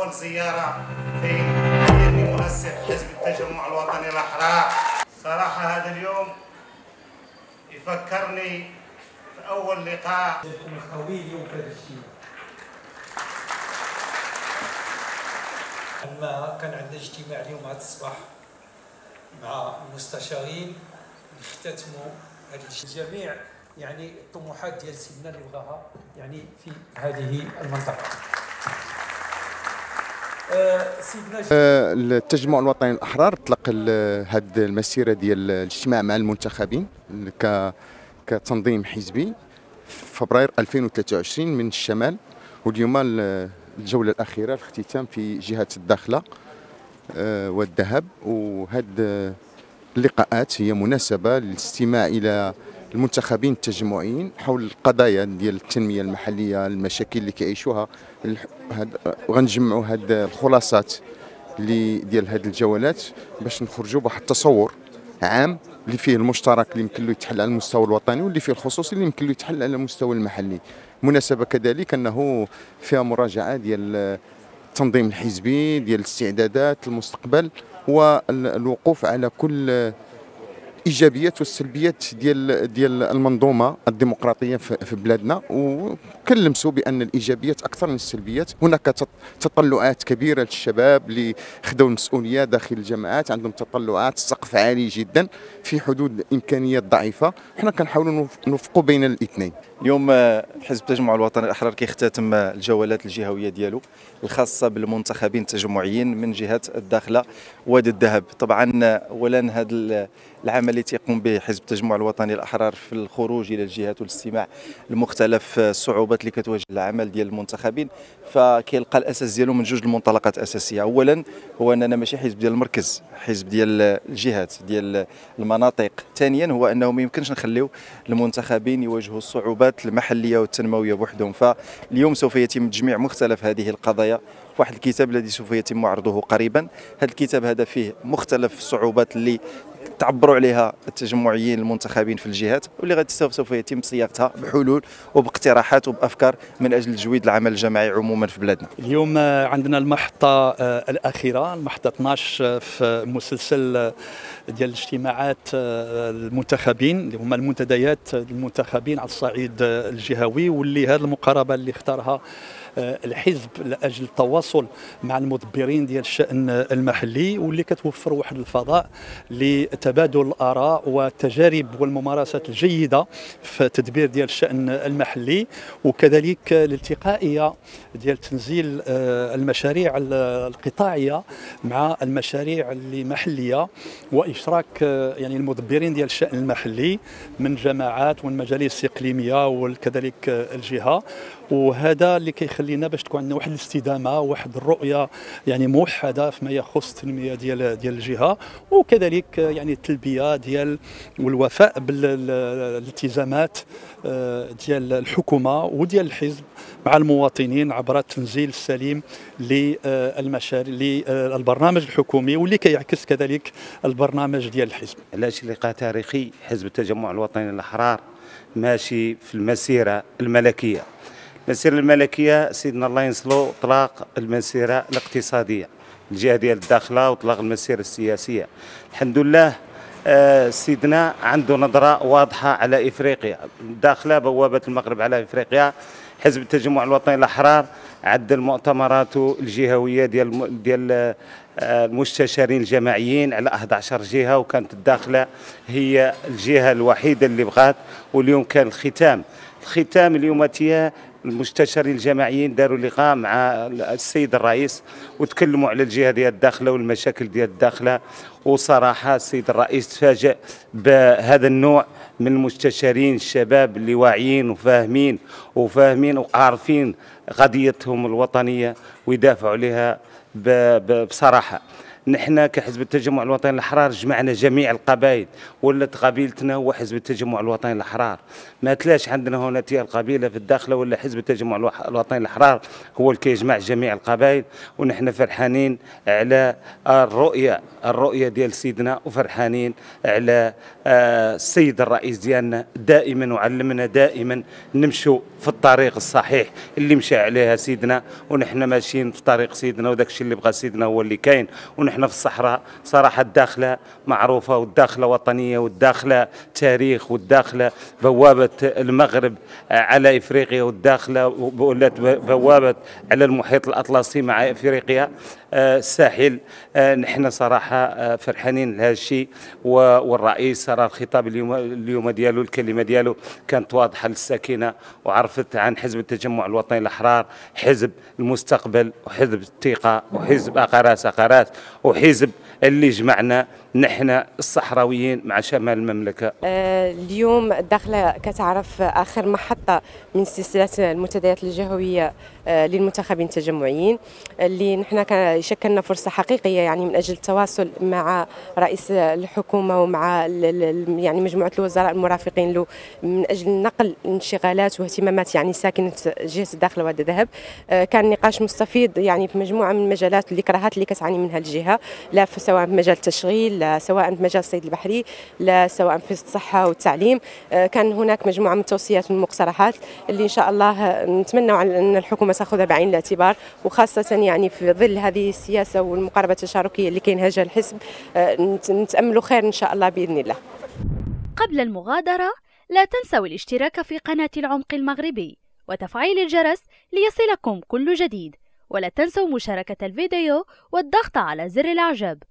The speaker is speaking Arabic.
أول زيارة في لأني منسق حزب التجمع الوطني الأحرار. صراحة هذا اليوم يفكرني في أول لقاء. القوي اليوم في هذا الاجتماع أما كان عندنا اجتماع اليوم هذا الصباح مع المستشارين اللي اختتموا هذا. الجميع يعني الطموحات ديال سيدنا اللي يعني في هذه آه، التجمع الوطني الأحرار اطلق هذه المسيرة ديال الاجتماع مع المنتخبين كتنظيم حزبي فبراير 2023 من الشمال واليوم ال- الجولة الأخيرة الاختتام في جهة الداخلة آه، والذهب وهذه اللقاءات هي مناسبة للاستماع إلى المنتخبين التجمعيين حول القضايا ديال التنمية المحلية المشاكل اللي كيعيشوها وغنجمعوا هاد الخلاصات اللي ديال هاد الجولات باش نخرجوا بواحد التصور عام اللي فيه المشترك اللي يمكن له يتحل على المستوى الوطني واللي فيه الخصوصي اللي يمكن له يتحل على المستوى المحلي. مناسبه كذلك أنه فيها مراجعة ديال التنظيم الحزبي ديال الاستعدادات المستقبل والوقوف على كل ايجابيات والسلبيات ديال ديال المنظومة الديمقراطية في بلادنا. وكنلمسوا بأن الإيجابيات أكثر من السلبيات. هناك تط- تطلعات كبيرة للشباب اللي خذوا المسؤولية داخل الجامعات. عندهم تطلعات سقف عالي جدا في حدود إمكانيات ضعيفة. حنا كنحاولوا نوفقوا بين الاثنين. اليوم آه، حزب التجمع الوطني الأحرار كيختتم آه، الجولات الجهوية ديالو الخاصة بالمنتخبين التجمعيين من جهة الداخلة وادي الذهب. طبعا آه، اولا هذا ال- العمل اللي تيقوم به حزب التجمع الوطني الاحرار في الخروج إلى الجهات والاستماع لمختلف آه، الصعوبات اللي كتواجه العمل ديال المنتخبين. فكيلقى الأساس ديالو من جوج المنطلقات أساسية. اولا هو أننا ماشي حزب ديال المركز حزب ديال الجهات ديال المناطق. ثانيا هو أنه ما يمكنش نخليو المنتخبين يواجهوا الصعوبات المحلية والتنموية بوحدهم. فاليوم سوف يتم تجميع مختلف هذه القضايا. واحد الكتاب الذي سوف يتم عرضه قريبا. هذا الكتاب هذا فيه مختلف الصعوبات اللي تعبروا عليها التجمعيين المنتخبين في الجهات واللي غادي سوف يتم صياغتها بحلول وباقتراحات وبأفكار من أجل تجويد العمل الجماعي عموما في بلادنا. اليوم عندنا المحطة آه، الأخيرة المحطة 12 آه، في مسلسل آه، ديال الاجتماعات المنتخبين اللي هما المنتديات المنتخبين على الصعيد الجهوي واللي هذه المقاربة اللي اختارها الحزب لأجل التواصل مع المدبرين ديال الشأن المحلي واللي كتوفر واحد الفضاء لتبادل الآراء والتجارب والممارسات الجيدة في تدبير ديال الشأن المحلي وكذلك الالتقائيه ديال تنزيل آه، المشاريع ال- القطاعية مع المشاريع اللي محلية وإشراك آه، يعني المدبرين ديال الشأن المحلي من جماعات ومن مجالس إقليمية وكذلك آه، الجهة. وهذا اللي كيخلينا باش تكون عندنا واحد الاستدامة واحد الرؤية يعني موحدة فيما يخص التنمية ديال ديال الجهة وكذلك آه، يعني التلبية ديال والوفاء بالالتزامات آه، ديال الحكومة وديال الحزب مع المواطنين عبر التنزيل السليم للمشاريع للبرنامج الحكومي واللي كيعكس كذلك البرنامج ديال الحزب. علاش لقاء تاريخي حزب التجمع الوطني الاحرار ماشي في المسيرة الملكية؟ المسيره الملكية سيدنا الله ينصلو إطلاق المسيرة الاقتصادية الجهة ديال الداخلة وإطلاق المسيرة السياسية. الحمد لله آه، سيدنا عنده نظرة واضحة على إفريقيا. داخلة بوابة المغرب على إفريقيا حزب التجمع الوطني الأحرار عدل المؤتمرات الجهوية ديال ديال آه، المستشارين الجماعيين على 11 جهة وكانت الداخلة هي الجهة الوحيدة اللي بغات. واليوم كان الختام. الختام اليوم تيا المستشارين الجماعيين داروا لقاء مع السيد الرئيس وتكلموا على الجهه ديال الداخلة والمشاكل ديال الداخلة. وصراحة السيد الرئيس تفاجأ بهذا النوع من المستشارين الشباب اللي واعيين وفاهمين وفاهمين وعارفين قضيتهم الوطنية ويدافعوا عليها بصراحة. نحن كحزب التجمع الوطني الاحرار جمعنا جميع القبائل ولات قبيلتنا هو حزب التجمع الوطني الاحرار ما تلاش عندنا هنا تي القبيله في الداخله ولا حزب التجمع الوطني الاحرار هو اللي كيجمع جميع القبائل. ونحن فرحانين على الرؤية الرؤية ديال سيدنا وفرحانين على آه، السيد الرئيس ديالنا. دائما وعلمنا دائما نمشوا في الطريق الصحيح اللي مشى عليها سيدنا. ونحن ماشيين في طريق سيدنا وداك الشيء اللي بغى سيدنا هو اللي كاين. ونحن في الصحراء صراحة الداخلة معروفة والداخلة وطنية والداخلة تاريخ والداخلة بوابة المغرب على إفريقيا والداخلة ولات بوابة على المحيط الأطلسي مع إفريقيا. آه، الساحل آه، نحن صراحة آه، فرحانين لهذا الشيء والرئيس صار الخطاب اليوم اليوم ديالو الكلمة ديالو كانت واضحة للساكنة وعرفت عن حزب التجمع الوطني الأحرار حزب المستقبل وحزب الثقة وحزب اقراس اقراس وحزب اللي جمعنا نحن الصحراويين مع شمال المملكة. آه، اليوم الداخلة كتعرف آخر محطة من سلسلة المنتديات الجهوية آه، للمنتخبين التجمعيين اللي نحن شكلنا فرصة حقيقية يعني من أجل التواصل مع رئيس الحكومة ومع يعني مجموعة الوزراء المرافقين له من أجل نقل انشغالات واهتمامات يعني ساكنة جهة الداخلة وادي ذهب آه، كان نقاش مستفيض يعني في مجموعة من المجالات الإكراهات اللي كتعاني منها الجهة. لا في سواء في مجال التشغيل لا سواء في مجال الصيد البحري لا سواء في الصحة والتعليم. آه، كان هناك مجموعة من التوصيات والمقترحات اللي إن شاء الله آه، نتمنى على أن الحكومة تأخذها بعين الاعتبار وخاصة يعني في ظل هذه السياسة والمقاربة التشاركية اللي كينهجها الحزب. آه، نت- نتأملوا خير إن شاء الله بإذن الله. قبل المغادرة لا تنسوا الاشتراك في قناة العمق المغربي وتفعيل الجرس ليصلكم كل جديد. ولا تنسوا مشاركة الفيديو والضغط على زر الإعجاب.